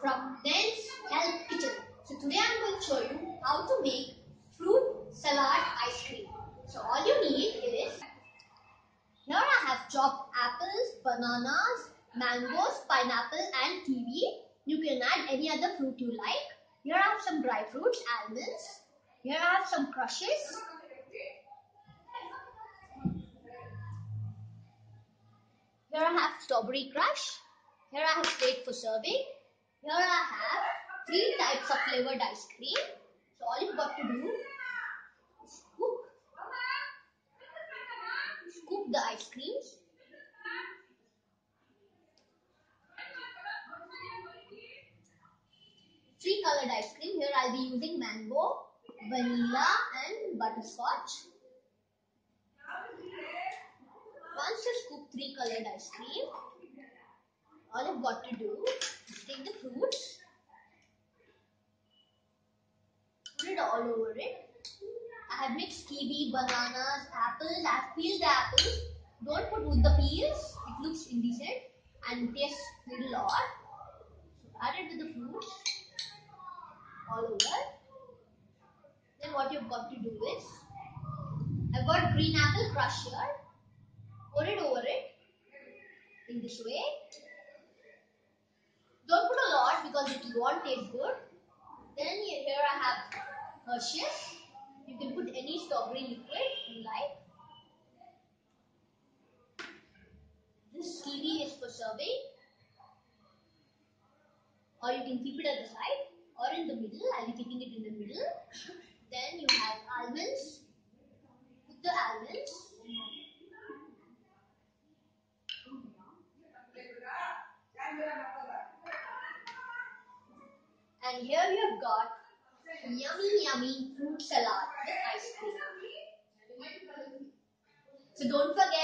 from Nain's Health Kitchen. So today I'm going to show you how to make fruit salad ice cream. So all you need is here I have chopped apples, bananas, mangoes, pineapple and kiwi. You can add any other fruit you like. Here I have some dry fruits, almonds. Here I have some crushes. Here I have strawberry crush. Here I have plate for serving. Here I have three types of flavored ice cream. So all you've got to do is scoop, scoop the ice creams. Three colored ice cream. Here I'll be using mango, vanilla and butterscotch. Once you scoop three colored ice cream, all you've got to do is take the fruits, put it all over it. I have mixed kiwi, bananas, apples. I have peeled the apples. Don't put with the peels, it looks indecent and tastes little odd. So add it to the fruits all over. Then what you've got to do is, I've got green apple crush here. Pour it over it in this way. Don't put a it won't taste good. Then here I have Hershey's. You can put any strawberry liquid you like. This kiwi is for serving. Or you can keep it at the side or in the middle. I'll be keeping it in the middle. Then you have almonds. Put the almonds. And here we have got yummy, yummy fruit salad with ice cream. So don't forget